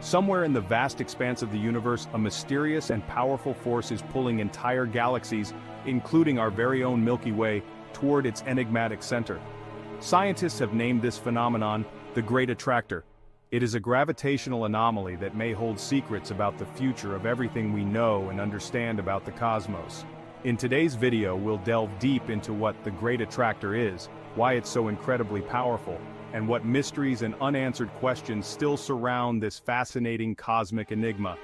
Somewhere in the vast expanse of the universe, a mysterious and powerful force is pulling entire galaxies, including our very own Milky Way, toward its enigmatic center. Scientists have named this phenomenon the Great Attractor. It is a gravitational anomaly that may hold secrets about the future of everything we know and understand about the cosmos. In today's video we'll delve deep into what the Great Attractor is, why it's so incredibly powerful, and what mysteries and unanswered questions still surround this fascinating cosmic enigma.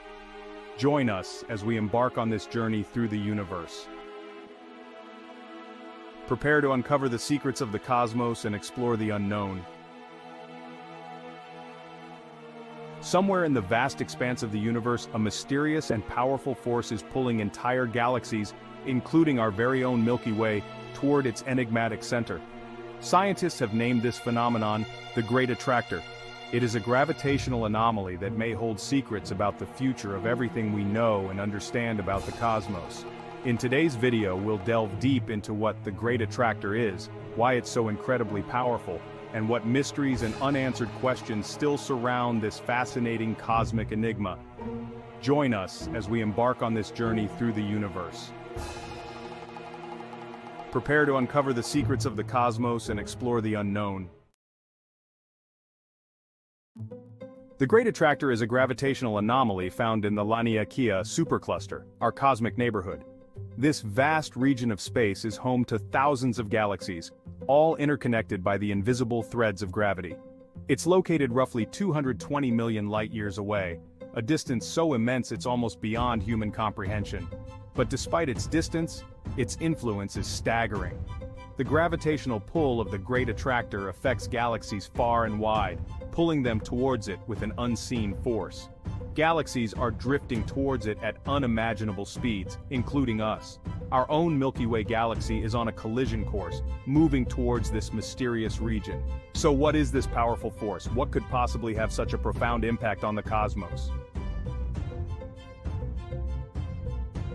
Join us as we embark on this journey through the universe. Prepare to uncover the secrets of the cosmos and explore the unknown. Somewhere in the vast expanse of the universe, a mysterious and powerful force is pulling entire galaxies, including our very own Milky Way, toward its enigmatic center. Scientists have named this phenomenon the Great Attractor. It is a gravitational anomaly that may hold secrets about the future of everything we know and understand about the cosmos. In today's video we'll delve deep into what the Great Attractor is, why it's so incredibly powerful, and what mysteries and unanswered questions still surround this fascinating cosmic enigma. Join us as we embark on this journey through the universe. Prepare to uncover the secrets of the cosmos and explore the unknown. The Great Attractor is a gravitational anomaly found in the Laniakea supercluster, our cosmic neighborhood. This vast region of space is home to thousands of galaxies, all interconnected by the invisible threads of gravity. It's located roughly 220 million light-years away, a distance so immense it's almost beyond human comprehension. But despite its distance, its influence is staggering. The gravitational pull of the Great Attractor affects galaxies far and wide, pulling them towards it with an unseen force. Galaxies are drifting towards it at unimaginable speeds, including us. Our own Milky Way galaxy is on a collision course, moving towards this mysterious region. So what is this powerful force? What could possibly have such a profound impact on the cosmos?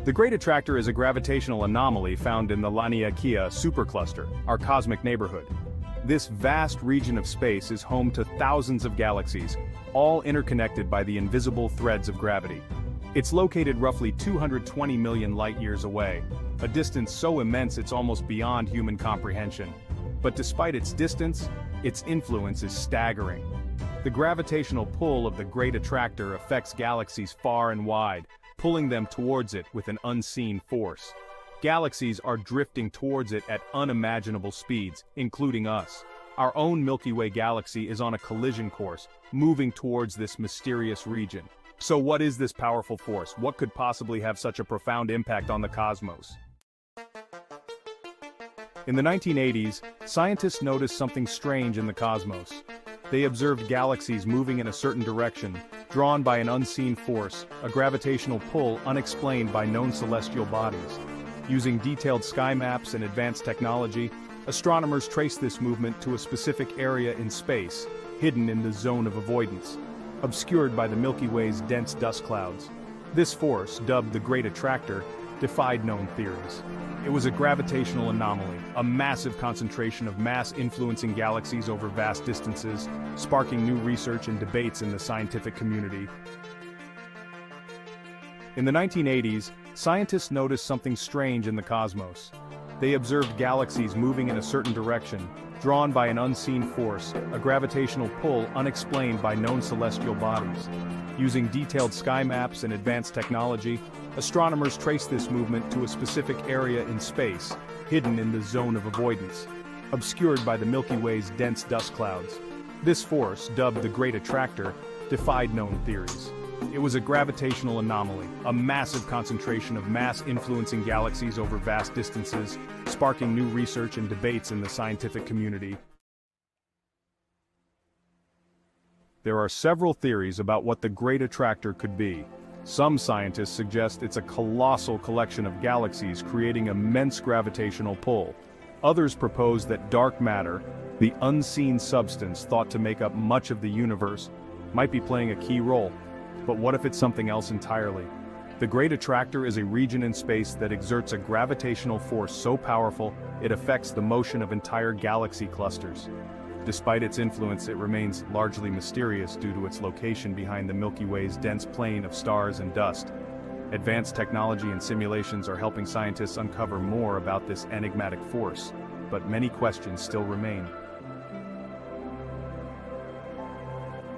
The Great Attractor is a gravitational anomaly found in the Laniakea supercluster, our cosmic neighborhood. This vast region of space is home to thousands of galaxies, all interconnected by the invisible threads of gravity. It's located roughly 220 million light-years away, a distance so immense it's almost beyond human comprehension. But despite its distance, its influence is staggering. The gravitational pull of the Great Attractor affects galaxies far and wide, pulling them towards it with an unseen force. Galaxies are drifting towards it at unimaginable speeds, including us. Our own Milky Way galaxy is on a collision course, moving towards this mysterious region. So what is this powerful force? What could possibly have such a profound impact on the cosmos? In the 1980s, scientists noticed something strange in the cosmos. They observed galaxies moving in a certain direction, drawn by an unseen force, a gravitational pull unexplained by known celestial bodies. Using detailed sky maps and advanced technology, astronomers traced this movement to a specific area in space, hidden in the zone of avoidance, obscured by the Milky Way's dense dust clouds. This force, dubbed the Great Attractor, defied known theories. It was a gravitational anomaly, a massive concentration of mass influencing galaxies over vast distances, sparking new research and debates in the scientific community. In the 1980s, scientists noticed something strange in the cosmos. They observed galaxies moving in a certain direction, drawn by an unseen force, a gravitational pull unexplained by known celestial bodies. Using detailed sky maps and advanced technology, astronomers traced this movement to a specific area in space, hidden in the zone of avoidance, obscured by the Milky Way's dense dust clouds. This force, dubbed the Great Attractor, defied known theories. It was a gravitational anomaly, a massive concentration of mass influencing galaxies over vast distances, sparking new research and debates in the scientific community. There are several theories about what the Great Attractor could be. Some scientists suggest it's a colossal collection of galaxies creating immense gravitational pull. Others propose that dark matter, the unseen substance thought to make up much of the universe, might be playing a key role. But what if it's something else entirely? The Great Attractor is a region in space that exerts a gravitational force so powerful it affects the motion of entire galaxy clusters. Despite its influence it remains largely mysterious due to its location behind the Milky Way's dense plane of stars and dust. Advanced technology and simulations are helping scientists uncover more about this enigmatic force, but many questions still remain.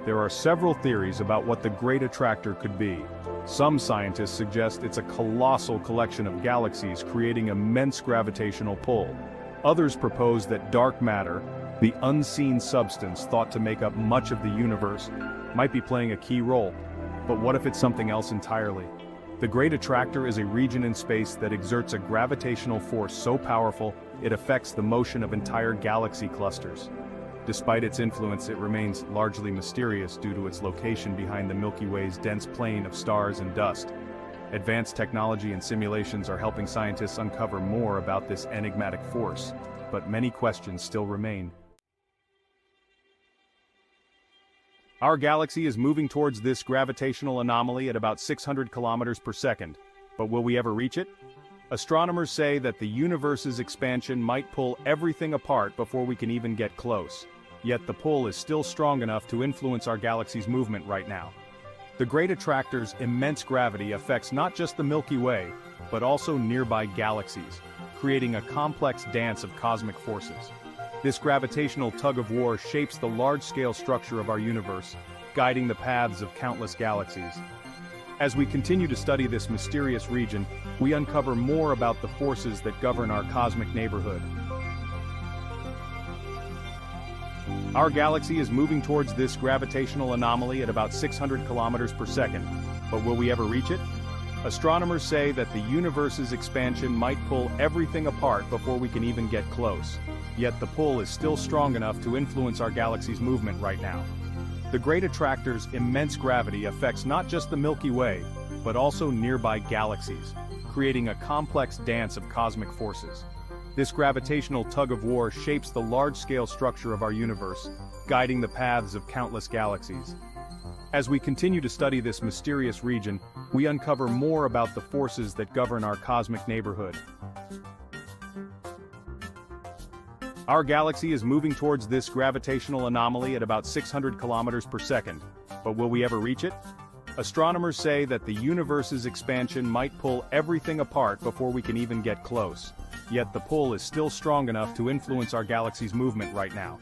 There are several theories about what the Great Attractor could be. Some scientists suggest it's a colossal collection of galaxies creating immense gravitational pull. Others propose that dark matter, the unseen substance thought to make up much of the universe, might be playing a key role. But what if it's something else entirely? The Great Attractor is a region in space that exerts a gravitational force so powerful it affects the motion of entire galaxy clusters. Despite its influence it remains largely mysterious due to its location behind the Milky Way's dense plane of stars and dust. Advanced technology and simulations are helping scientists uncover more about this enigmatic force, but many questions still remain. Our galaxy is moving towards this gravitational anomaly at about 600 kilometers per second, but will we ever reach it? Astronomers say that the universe's expansion might pull everything apart before we can even get close. Yet the pull is still strong enough to influence our galaxy's movement right now. The Great Attractor's immense gravity affects not just the Milky Way, but also nearby galaxies, creating a complex dance of cosmic forces. This gravitational tug-of-war shapes the large-scale structure of our universe, guiding the paths of countless galaxies. As we continue to study this mysterious region, we uncover more about the forces that govern our cosmic neighborhood, Our galaxy is moving towards this gravitational anomaly at about 600 kilometers per second, but will we ever reach it? Astronomers say that the universe's expansion might pull everything apart before we can even get close. Yet the pull is still strong enough to influence our galaxy's movement right now. The Great Attractor's immense gravity affects not just the Milky Way, but also nearby galaxies, creating a complex dance of cosmic forces. This gravitational tug-of-war shapes the large-scale structure of our universe, guiding the paths of countless galaxies. As we continue to study this mysterious region, we uncover more about the forces that govern our cosmic neighborhood. Our galaxy is moving towards this gravitational anomaly at about 600 kilometers per second, but will we ever reach it? Astronomers say that the universe's expansion might pull everything apart before we can even get close. Yet the pull is still strong enough to influence our galaxy's movement right now.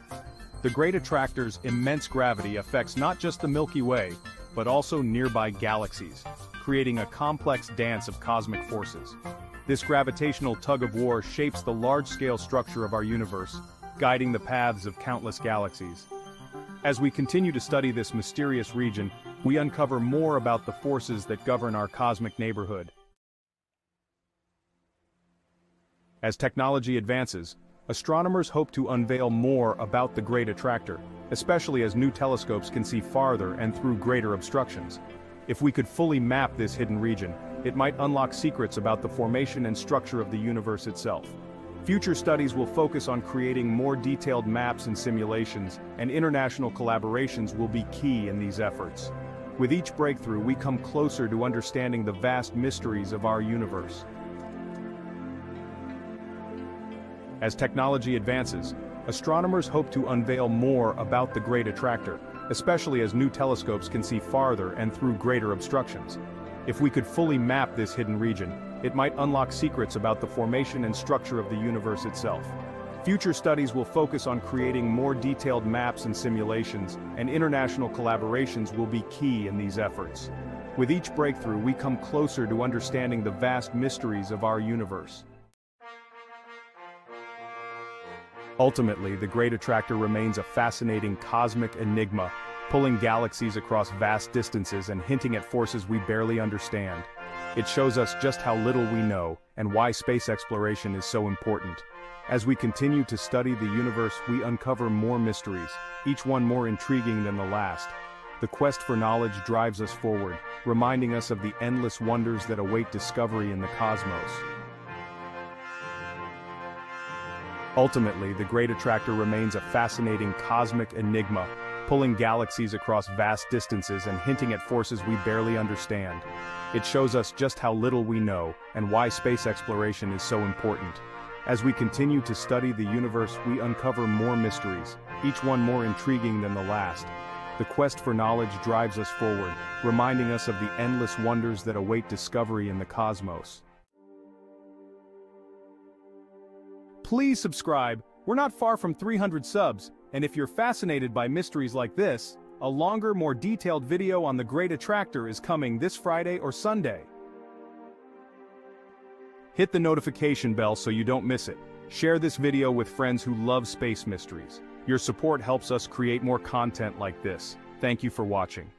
The Great Attractor's immense gravity affects not just the Milky Way, but also nearby galaxies, creating a complex dance of cosmic forces. This gravitational tug-of-war shapes the large-scale structure of our universe, guiding the paths of countless galaxies. As we continue to study this mysterious region, we uncover more about the forces that govern our cosmic neighborhood. As technology advances, astronomers hope to unveil more about the Great Attractor, especially as new telescopes can see farther and through greater obstructions. If we could fully map this hidden region, it might unlock secrets about the formation and structure of the universe itself. Future studies will focus on creating more detailed maps and simulations, and international collaborations will be key in these efforts. With each breakthrough we come closer to understanding the vast mysteries of our universe. As technology advances, astronomers hope to unveil more about the Great Attractor, especially as new telescopes can see farther and through greater obstructions. If we could fully map this hidden region, it might unlock secrets about the formation and structure of the universe itself. Future studies will focus on creating more detailed maps and simulations, and international collaborations will be key in these efforts. With each breakthrough we come closer to understanding the vast mysteries of our universe. Ultimately, the Great Attractor remains a fascinating cosmic enigma, pulling galaxies across vast distances and hinting at forces we barely understand. It shows us just how little we know, and why space exploration is so important. As we continue to study the universe we uncover more mysteries, each one more intriguing than the last. The quest for knowledge drives us forward, reminding us of the endless wonders that await discovery in the cosmos. Ultimately, the Great Attractor remains a fascinating cosmic enigma, pulling galaxies across vast distances and hinting at forces we barely understand. It shows us just how little we know, and why space exploration is so important. As we continue to study the universe we uncover more mysteries, each one more intriguing than the last. The quest for knowledge drives us forward, reminding us of the endless wonders that await discovery in the cosmos. Please subscribe, we're not far from 300 subs, and if you're fascinated by mysteries like this, a longer, more detailed video on the Great Attractor is coming this Friday or Sunday. Hit the notification bell so you don't miss it. Share this video with friends who love space mysteries. Your support helps us create more content like this. Thank you for watching.